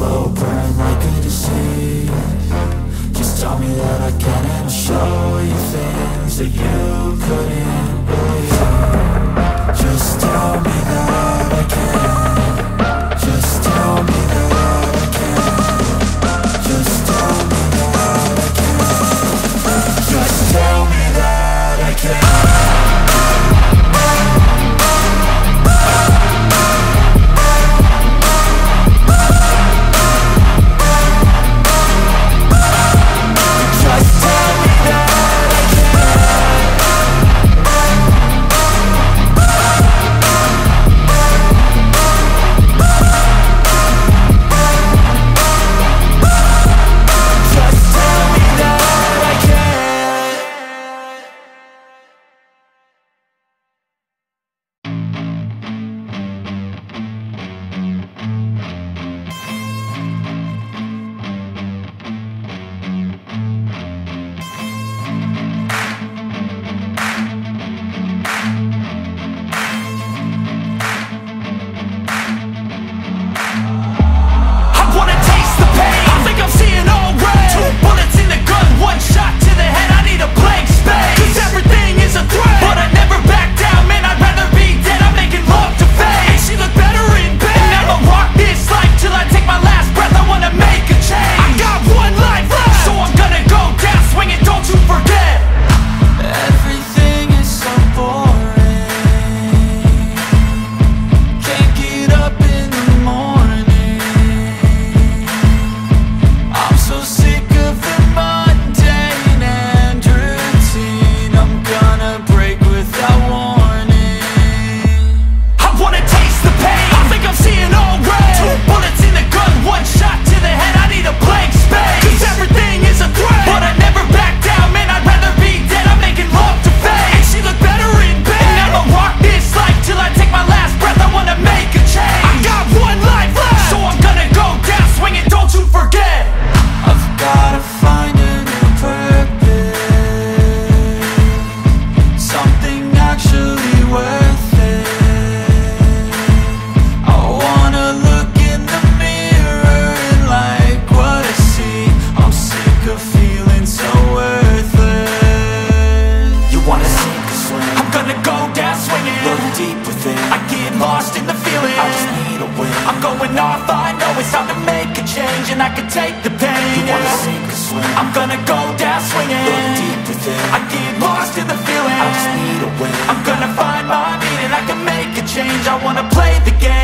slow burn like find my meaning I can make a change. I wanna play the game.